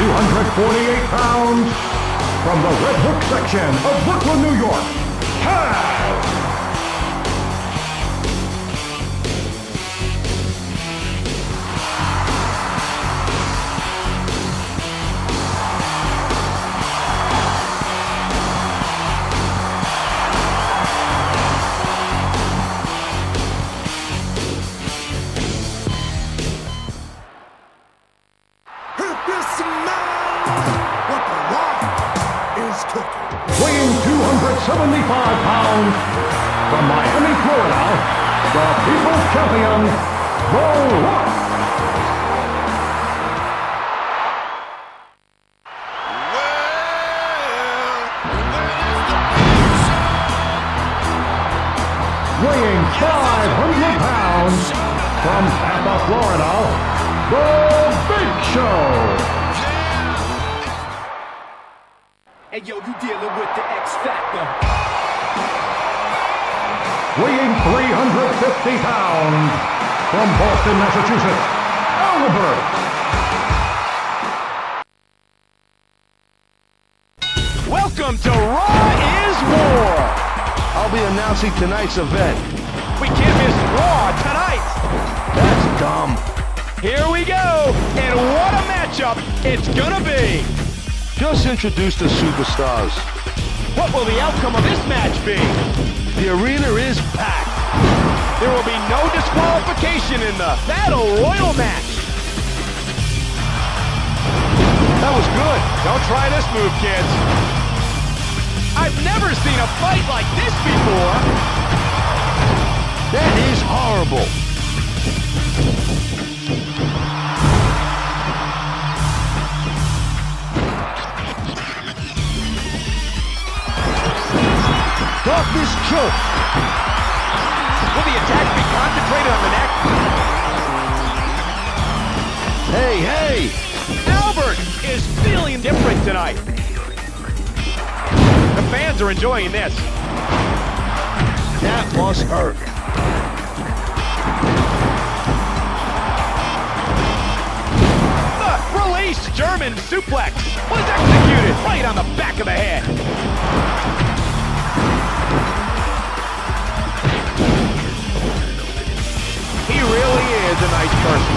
248 pounds, from the Red Hook section of Brooklyn, New York, Taz! Weighing 500 pounds, from Tampa, Florida, The Big Show! Hey yo, you dealing with the X Factor. weighing 350 pounds, from Boston, Massachusetts, Albert. Welcome to Raw is War. I'll be announcing tonight's event. We can't miss Raw tonight. That's dumb. Here we go, and what a matchup it's gonna be. Just introduce the superstars. What will the outcome of this match be? The arena is packed. There will be no disqualification in the Battle Royal match. That was good. Don't try this move, kids. I've never seen a fight like this before. That is horrible. Darkness choke. Will the attack be concentrated on the neck? Hey, hey. Albert is feeling different tonight. Fans are enjoying this. That must hurt. The release German suplex was executed right on the back of the head. He really is a nice person.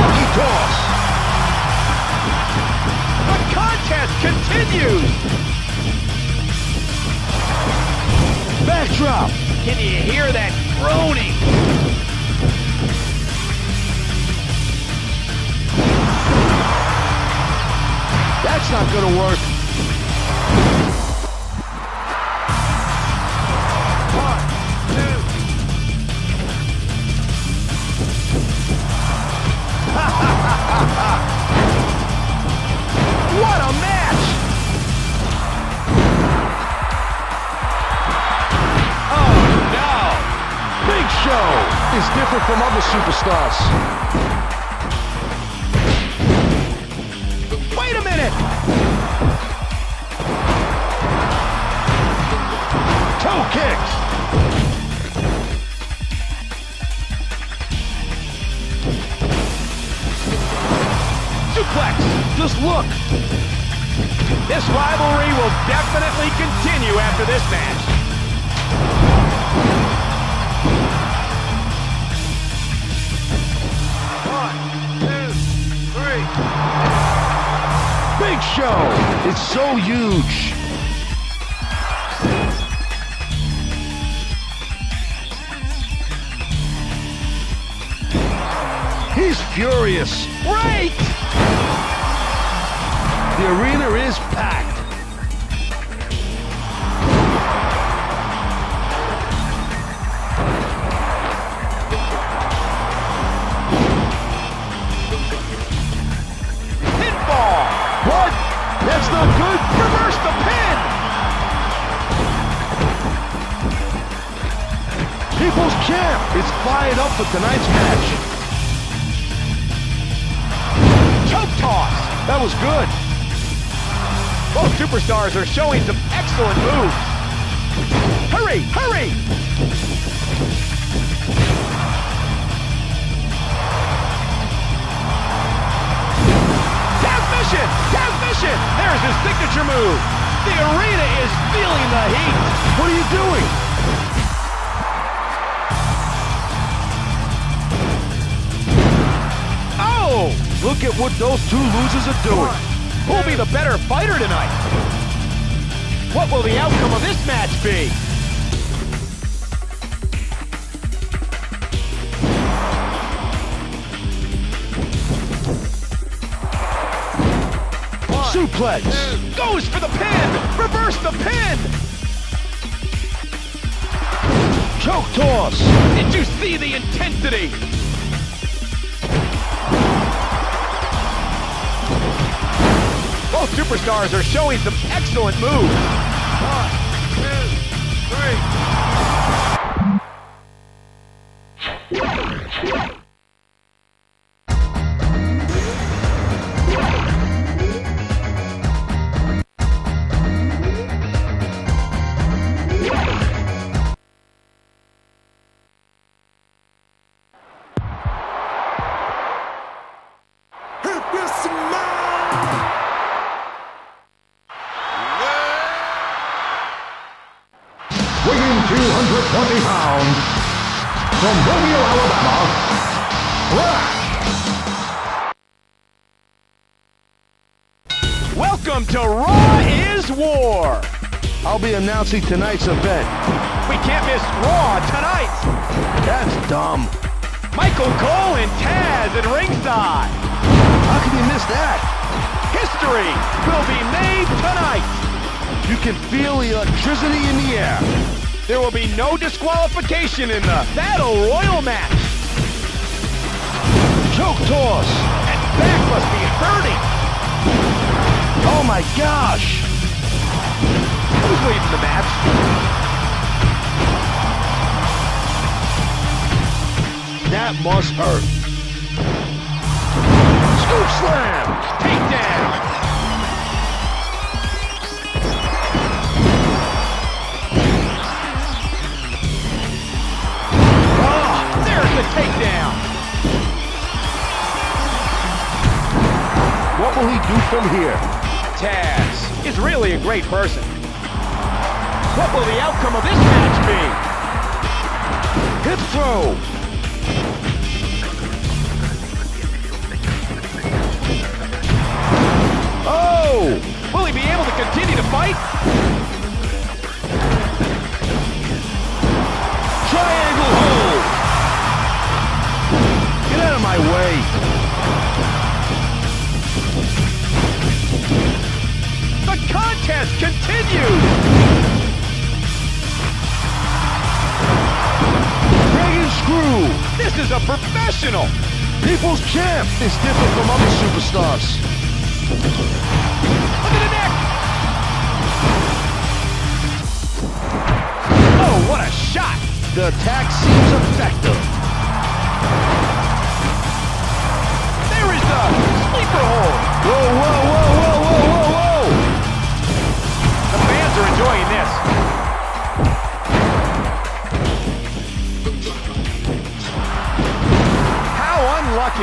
Lucky toss. Contest continues. Backdrop. Can you hear that groaning? That's not gonna work. Other Big Show is so huge. He's furious. Great! The arena is packed. The pin! People's Champ is fired up for tonight's match. Choke toss! That was good. Both superstars are showing some excellent moves. Hurry, hurry! Tazmission! There's his signature move. The arena is feeling the heat. What are you doing? Oh! Look at what those two losers are doing. Who'll be the better fighter tonight? What will the outcome of this match be? Suplex. Goes for the pin! Reverse the pin! Choke toss. Did you see the intensity? Both superstars are showing some excellent moves. Announcing tonight's event. We can't miss Raw tonight. That's dumb. Michael Cole and Taz at ringside. How can you miss that? History will be made tonight. You can feel the electricity in the air. There will be no disqualification in the Battle Royal match. Choke toss. And back must be hurting. Oh my gosh. Who's leading the match? That must hurt. Scoop slam. Takedown. Oh, there's the takedown. What will he do from here? Taz is really a great person. What will the outcome of this match be? Hip throw. Oh! Will he be able to continue to fight? Triangle hold. Get out of my way. The contest continues! Screw. This is a professional! People's champ is different from other superstars. Look at the neck! Oh, what a shot! The attack seems effective. There is the sleeper hold! Whoa, whoa, whoa, whoa, whoa, whoa, whoa! The fans are enjoying this.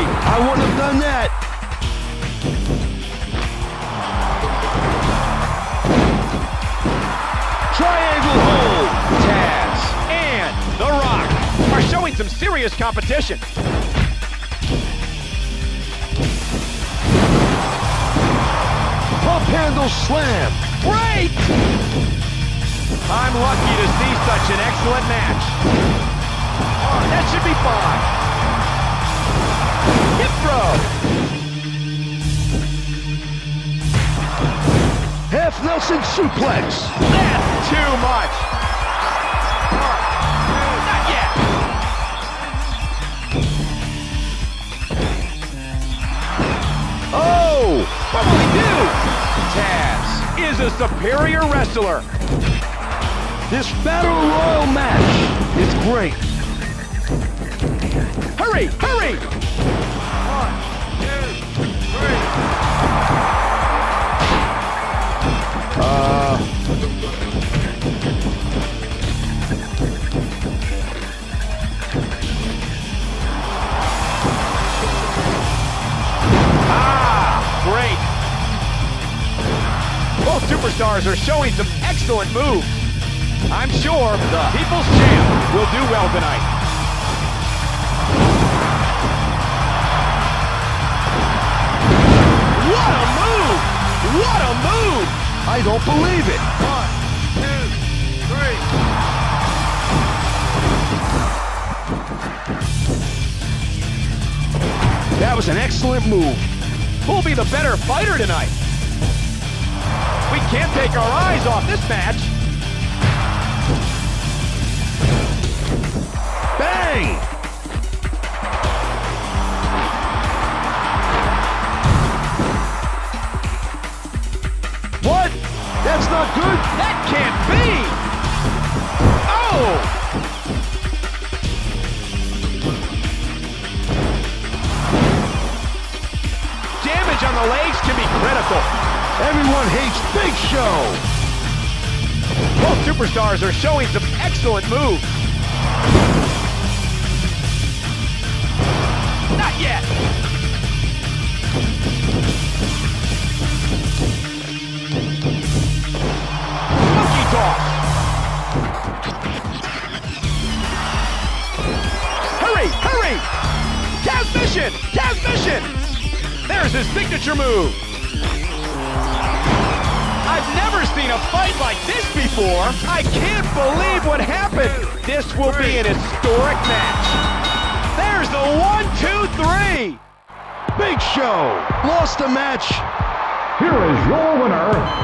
I wouldn't have done that. Triangle hold. Taz and The Rock are showing some serious competition. Pump handle slam. Great! I'm lucky to see such an excellent match. Oh, that should be fine. Half Nelson suplex. That's too much. Not yet. Oh! What will he do? Taz is a superior wrestler. This Battle Royal match is great. Hurry, hurry! Ah, superstars are showing some excellent moves. I'm sure the People's Champ will do well tonight. What a move! What a move! I don't believe it. One, two, three. That was an excellent move. Who'll be the better fighter tonight? We can't take our eyes off this match. Bang! That's not good. That can't be! Oh! Damage on the legs can be critical. Everyone hates Big Show. Both superstars are showing some excellent moves. Mission! Tazmission! There's his signature move. I've never seen a fight like this before. I can't believe what happened. This will be an historic match. There's the one, two, three. Big Show lost the match. Here is your winner,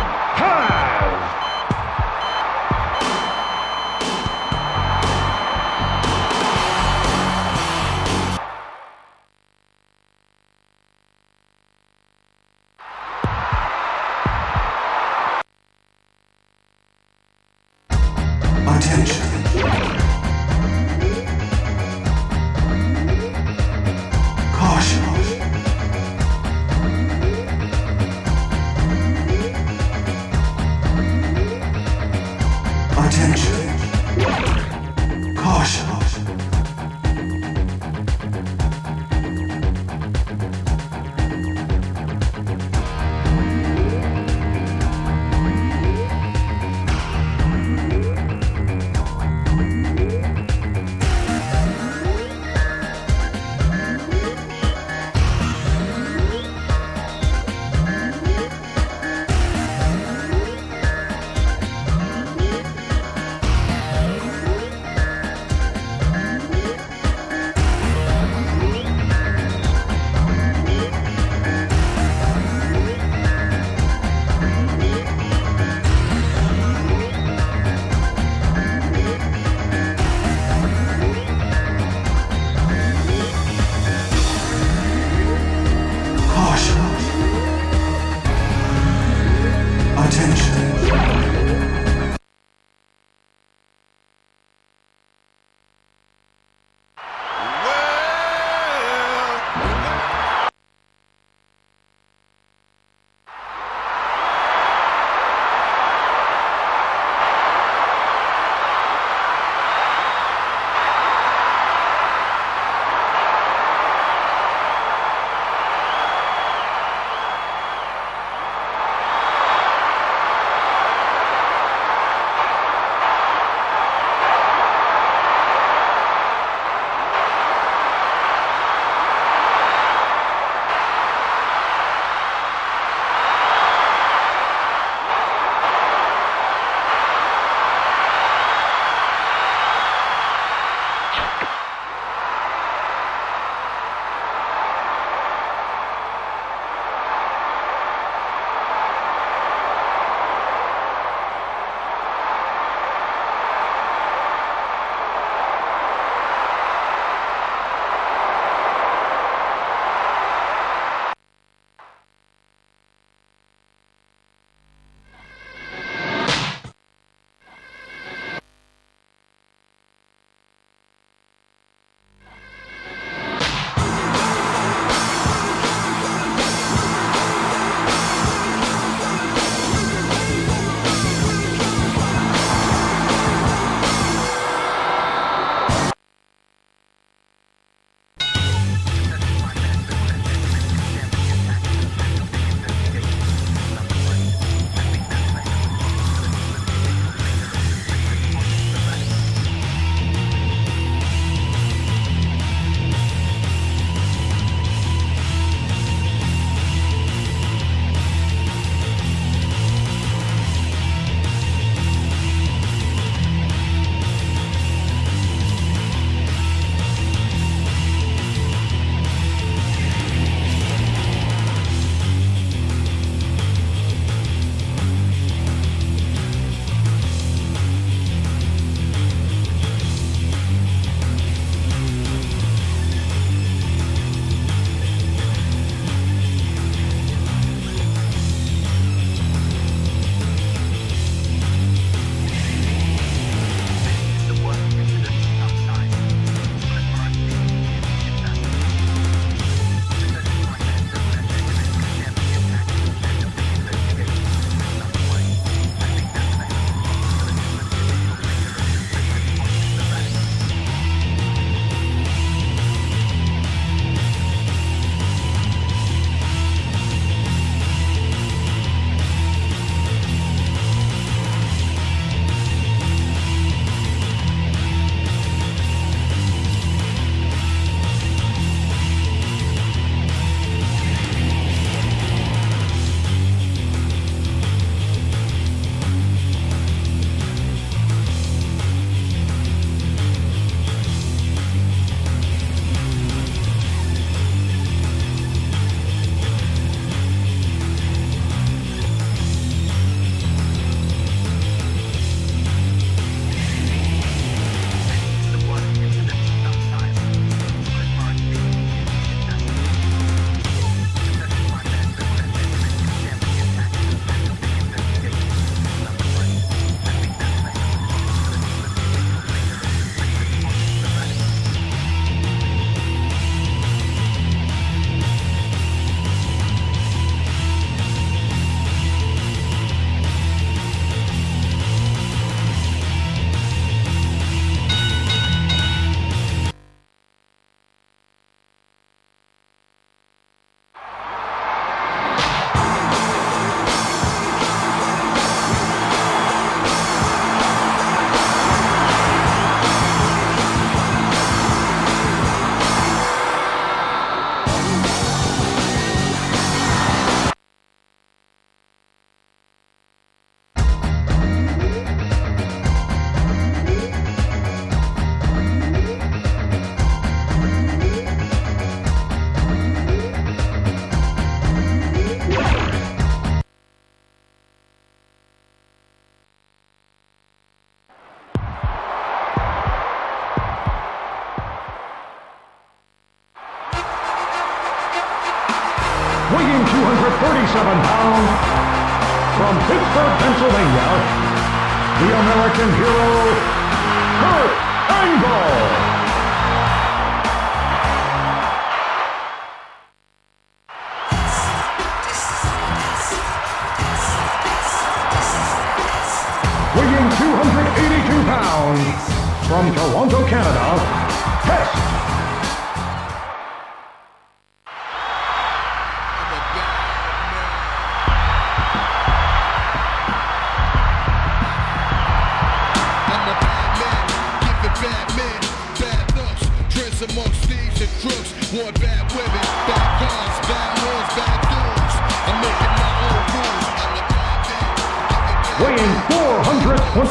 Dress amongst thieves and crooks. War bad women, bad cars, bad hoes, bad dudes. I'm making my own rules. I'm a bad man, giving bad weighing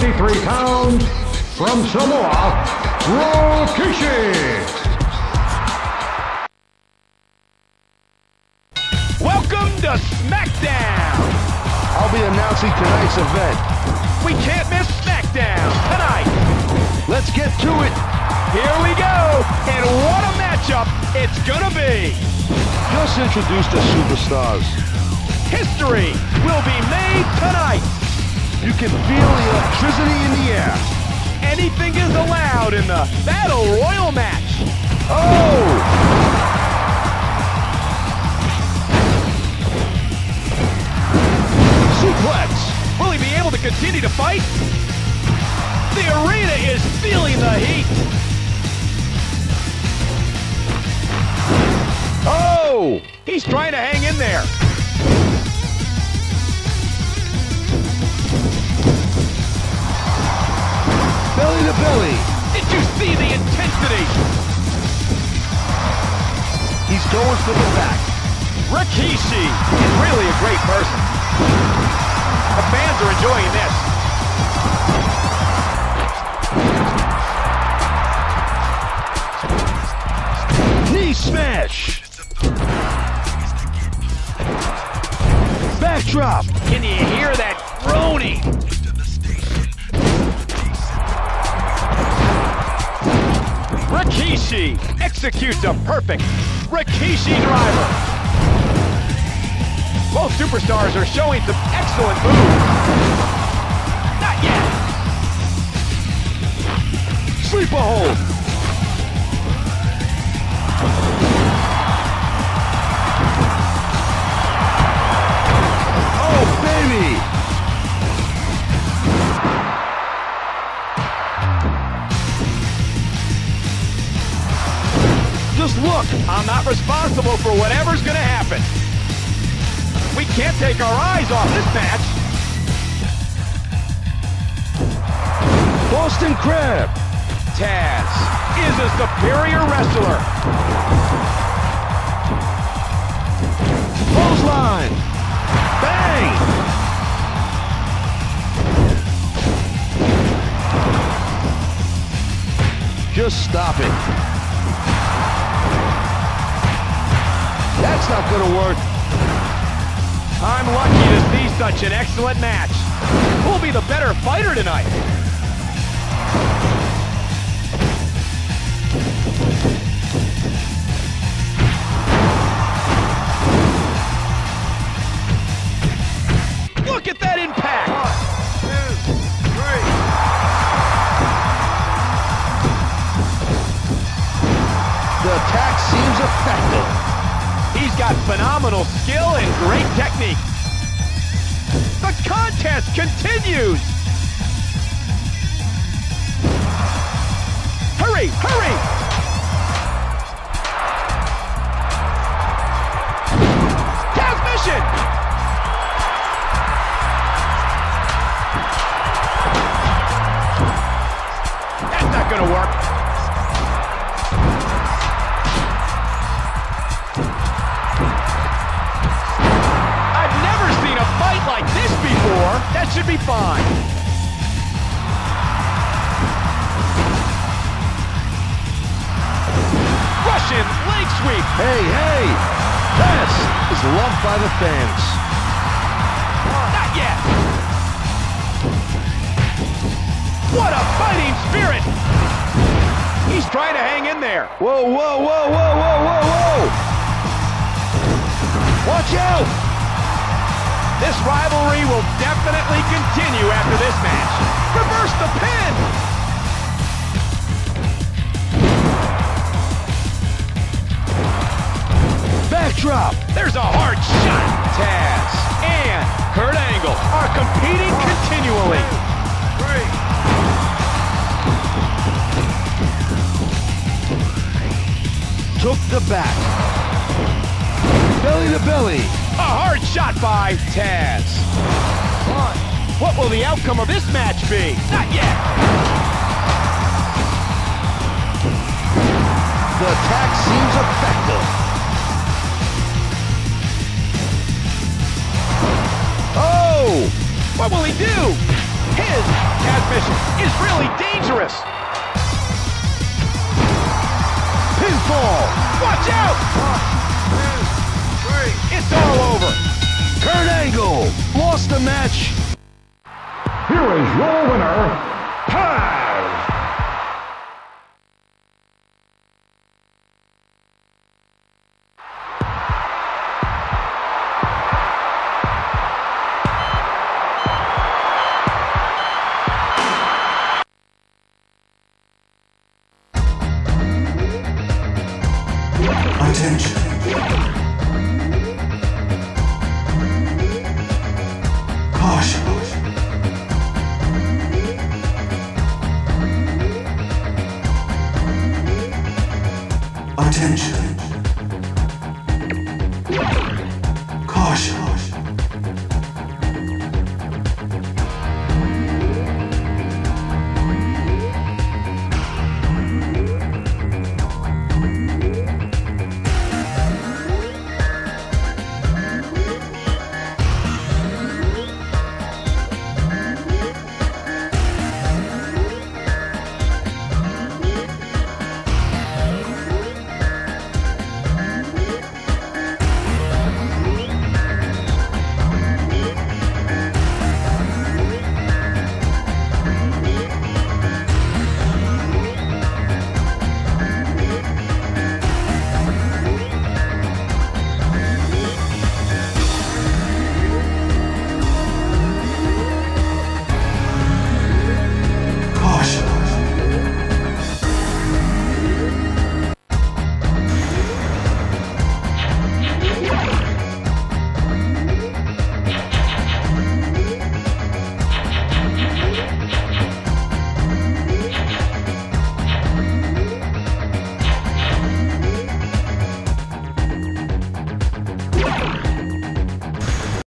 423 pounds, from Samoa, Rikishi. Welcome to SmackDown. I'll be announcing tonight's event. We can't miss SmackDown tonight. Let's get to it. Here we go. And what a matchup it's gonna be. Just introduced the superstars. History will be made tonight. You can feel the electricity in the air. Anything is allowed in the Battle Royal match. Oh! Suplex. Will he be able to continue to fight? The arena is feeling the heat. He's trying to hang in there. Belly to belly. Did you see the intensity? He's going for the back. Rikishi is really a great person. The fans are enjoying this. Knee smash. Backdrop. Can you hear that groaning? Rikishi executes a perfect Rikishi driver. Both superstars are showing some excellent moves. Not yet. Sleeper hold. For whatever's gonna happen. We can't take our eyes off this match. Boston Crab. Taz is a superior wrestler. Clothesline. Bang. Just stop it. That's not gonna work. I'm lucky to see such an excellent match. Who'll be the better fighter tonight? Look at that impact! He's got phenomenal skill and great technique. The contest continues! Hurry, hurry! Tazmission! That's not gonna work. That should be fine. Russian leg sweep. Hey, hey! This is loved by the fans. Ah, not yet. What a fighting spirit. He's trying to hang in there. Whoa, whoa, whoa, whoa, whoa, whoa, whoa! Watch out! This rivalry will definitely continue after this match. Reverse the pin! Backdrop. There's a hard shot. Taz and Kurt Angle are competing continually. Took the back. Belly to belly. A hard shot by Taz. What will the outcome of this match be? Not yet. The attack seems effective. Oh! What will he do? His Tazmission is really dangerous. Pinfall. Watch out! It's all over. Kurt Angle lost the match. Here is your winner, Taz.